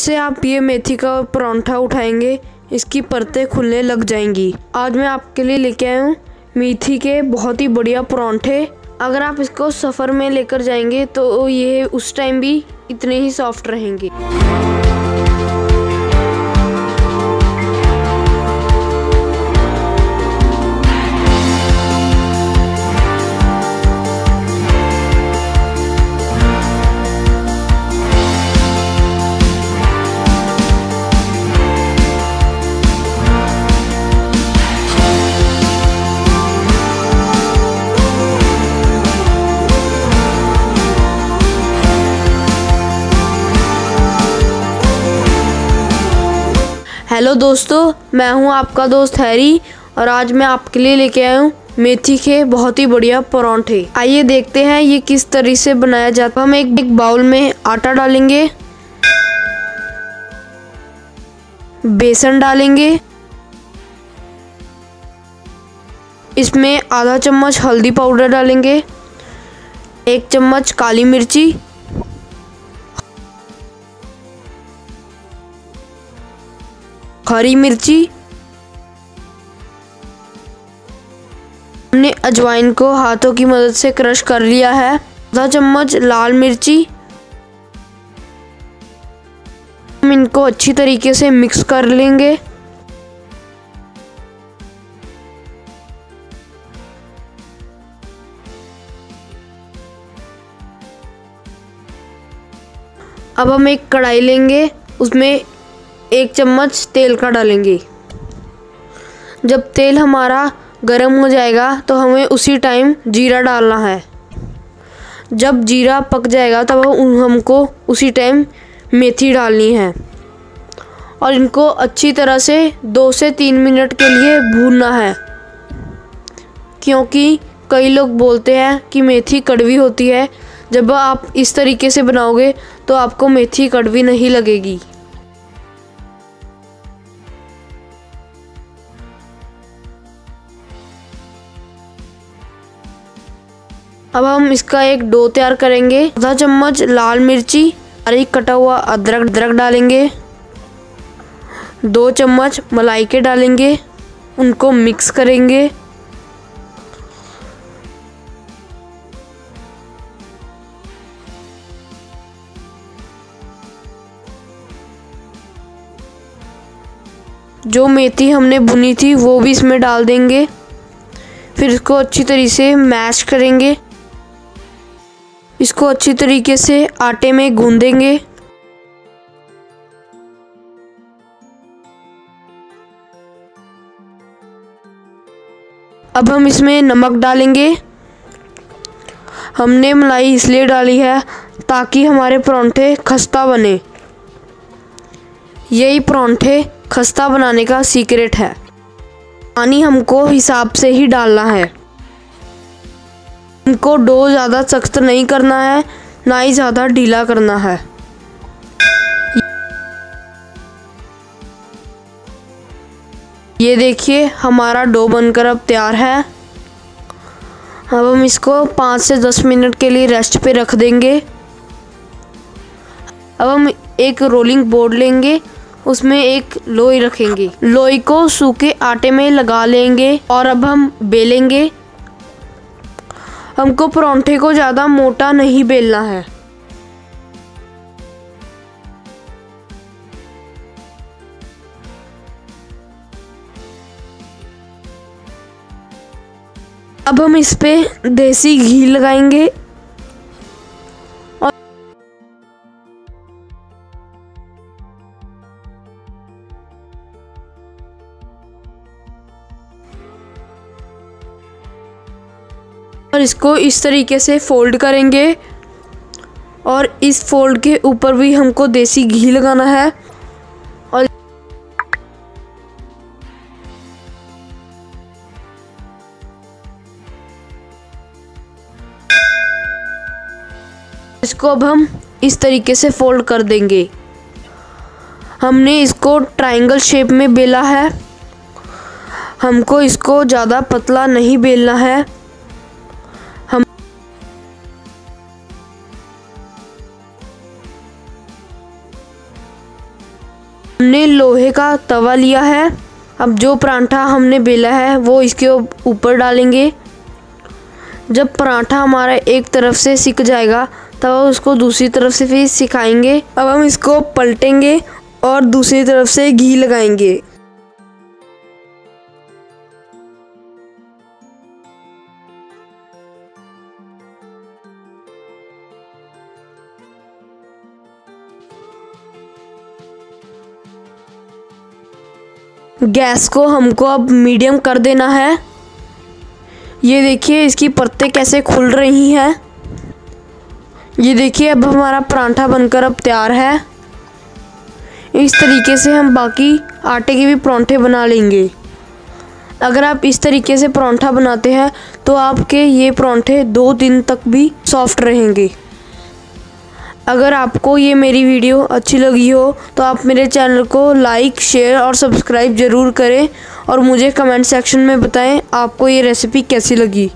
से आप ये मेथी का परौंठा उठाएँगे, इसकी परतें खुलने लग जाएँगी। आज मैं आपके लिए लेके आया हूँ मेथी के बहुत ही बढ़िया परौंठे। अगर आप इसको सफ़र में लेकर जाएँगे तो ये उस टाइम भी इतने ही सॉफ्ट रहेंगे। हेलो दोस्तों मैं हूँ आपका दोस्त हैरी और आज मैं आपके लिए लेके आया हूँ मेथी के बहुत ही बढ़िया परांठे। आइए देखते हैं ये किस तरीके से बनाया जाता है। हम एक, एक बाउल में आटा डालेंगे बेसन डालेंगे इसमें आधा चम्मच हल्दी पाउडर डालेंगे एक चम्मच काली मिर्ची हरी मिर्ची। हमने अजवाइन को हाथों की मदद से क्रश कर लिया है। आधा चम्मच लाल मिर्ची। हम इनको अच्छी तरीके से मिक्स कर लेंगे। अब हम एक कढ़ाई लेंगे। उसमें एक चम्मच तेल का डालेंगे। जब तेल हमारा गर्म हो जाएगा तो हमें उसी टाइम जीरा डालना है। जब जीरा पक जाएगा, तब हमको उसी टाइम मेथी डालनी है। और इनको अच्छी तरह से दो से तीन मिनट के लिए भूनना है। क्योंकि कई लोग बोलते हैं कि मेथी कड़वी होती है। जब आप इस तरीके से बनाओगे तो आपको मेथी कड़वी नहीं लगेगी। अब हम इसका एक डो तैयार करेंगे। आधा चम्मच लाल मिर्ची बारीक कटा हुआ अदरक अदरक डालेंगे। दो चम्मच मलाई के डालेंगे, उनको मिक्स करेंगे। जो मेथी हमने भुनी थी, वो भी इसमें डाल देंगे। फिर इसको अच्छी तरीके से मैश करेंगे। इसको अच्छी तरीके से आटे में गूंदेंगे। अब हम इसमें नमक डालेंगे। हमने मलाई इसलिए डाली है ताकि हमारे परांठे खस्ता बने। यही परांठे खस्ता बनाने का सीक्रेट है। पानी हमको हिसाब से ही डालना है। इनको डो ज़्यादा सख्त नहीं करना है, ना ही ज़्यादा ढीला करना है। ये देखिए, हमारा डो बनकर अब तैयार है। अब हम इसको पाँच से दस मिनट के लिए रेस्ट पे रख देंगे। अब हम एक रोलिंग बोर्ड लेंगे, उसमें एक लोई रखेंगे। लोई को सूखे आटे में लगा लेंगे और अब हम बेलेंगे। हमको परौंठे को ज़्यादा मोटा नहीं बेलना है। अब हम इस पे देसी घी लगाएँगे। और इसको इस तरीके से फोल्ड करेंगे। और इस फोल्ड के ऊपर भी हमको देसी घी लगाना है। और इसको अब हम इस तरीके से फोल्ड कर देंगे। हमने इसको ट्रायंगल शेप में बेला है। हमको इसको ज़्यादा पतला नहीं बेलना है। हमने लोहे का तवा लिया है। अब जो परांठा हमने बेला है, वो इसके ऊपर डालेंगे। जब पराठा हमारा एक तरफ़ से सिक जाएगा, तब उसको दूसरी तरफ़ से फिर सिखाएँगे। अब हम इसको पलटेंगे और दूसरी तरफ़ से घी लगाएँगे। गैस को हमको अब मीडियम कर देना है। ये देखिए, इसकी पत्ते कैसे खुल रही हैं। ये देखिए, अब हमारा परांठा बनकर अब तैयार है। इस तरीके से हम बाकी आटे के भी परांठे बना लेंगे। अगर आप इस तरीके से परांठा बनाते हैं तो आपके ये परांठे दो दिन तक भी सॉफ्ट रहेंगे। अगर आपको ये मेरी वीडियो अच्छी लगी हो तो आप मेरे चैनल को लाइक शेयर और सब्सक्राइब ज़रूर करें और मुझे कमेंट सेक्शन में बताएँ आपको ये रेसिपी कैसी लगी।